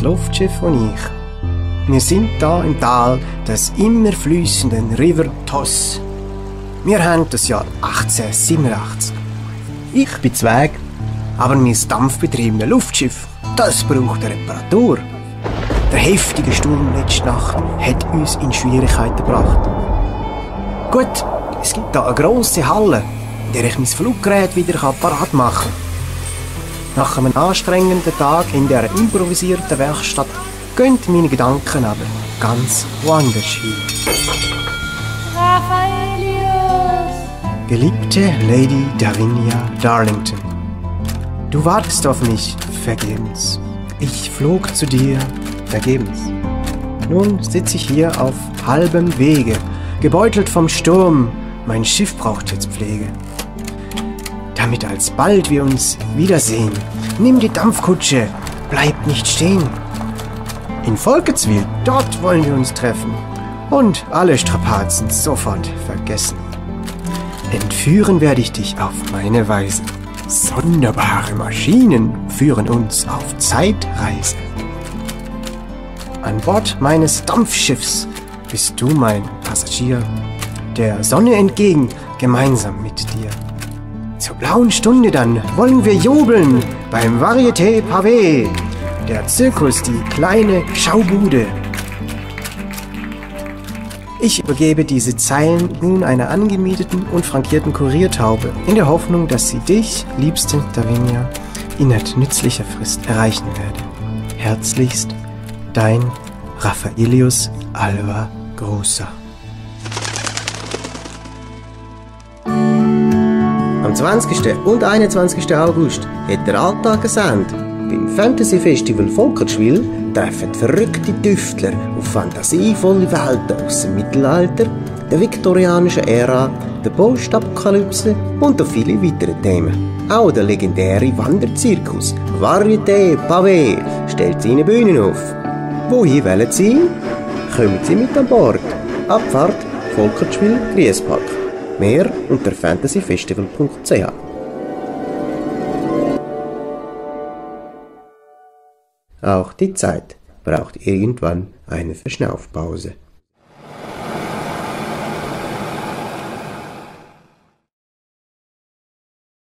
Luftschiff und ich. Wir sind da im Tal des immer fließenden River Toss. Wir haben das Jahr 1887. Ich bin Zweig, aber mein dampfbetriebenes Luftschiff, das braucht eine Reparatur. Der heftige Sturm letzte Nacht hat uns in Schwierigkeiten gebracht. Gut, es gibt da eine grosse Halle, in der ich mein Fluggerät wieder parat machen kann. Nach einem anstrengenden Tag in der improvisierten Werkstatt gehen meine Gedanken aber ganz woanders hin. Raffaelius! Geliebte Lady Davinia Darlington, du wartest auf mich vergebens. Ich flog zu dir vergebens. Nun sitze ich hier auf halbem Wege, gebeutelt vom Sturm. Mein Schiff braucht jetzt Pflege. Damit alsbald wir uns wiedersehen, nimm die Dampfkutsche, bleib nicht stehen. In Volketswil, dort wollen wir uns treffen und alle Strapazen sofort vergessen. Entführen werde ich dich auf meine Weise. Sonderbare Maschinen führen uns auf Zeitreise. An Bord meines Dampfschiffs bist du mein Passagier, der Sonne entgegen, gemeinsam mit dir. Zur blauen Stunde dann wollen wir jubeln beim Varieté Pavé, der Zirkus, die kleine Schaubude. Ich übergebe diese Zeilen nun einer angemieteten und frankierten Kuriertaube, in der Hoffnung, dass sie dich, liebste Davinia, innerhalb nützlicher Frist erreichen werde. Herzlichst, dein Raffaelius Alva Großer. Am 20. und 21. August hat der Alltag gesendet. Beim Fantasy Festival Volkertschwil treffen verrückte Tüftler auf fantasievolle Welten aus dem Mittelalter, der viktorianischen Ära, der Postapokalypse und noch viele weitere Themen. Auch der legendäre Wanderzirkus Varieté Pavé stellt seine Bühnen auf. Wohin wollen Sie? Kommen Sie mit an Bord. Abfahrt Volkertschwil Griespark. Mehr unter fantasyfestival.ch Auch die Zeit braucht irgendwann eine Verschnaufpause.